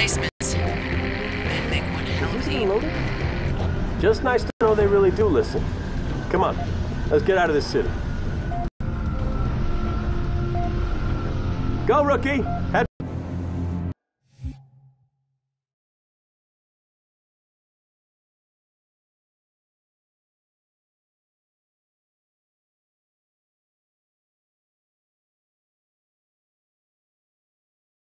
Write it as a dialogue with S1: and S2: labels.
S1: replacements. They make one hell of a?
S2: Just nice to know they really do listen. Come on, let's get out of this city. Go, rookie!